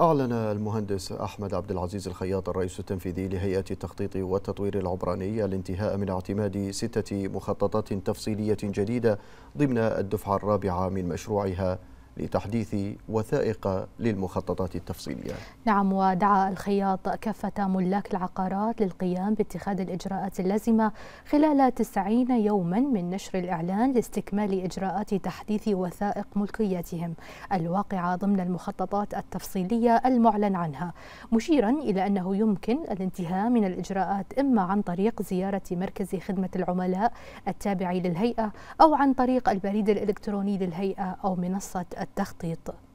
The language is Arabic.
أعلن المهندس أحمد عبد العزيز الخياط الرئيس التنفيذي لهيئة التخطيط والتطوير العمراني الانتهاء من اعتماد ستة مخططات تفصيلية جديدة ضمن الدفعة الرابعة من مشروعها. لتحديث وثائق للمخططات التفصيلية. نعم ودعا الخياط كافة ملاك العقارات للقيام باتخاذ الإجراءات اللازمة خلال 90 يوما من نشر الإعلان لاستكمال إجراءات تحديث وثائق ملكيتهم الواقعة ضمن المخططات التفصيلية المعلن عنها مشيرا إلى أنه يمكن الانتهاء من الإجراءات إما عن طريق زيارة مركز خدمة العملاء التابع للهيئة أو عن طريق البريد الإلكتروني للهيئة أو منصة التخطيط.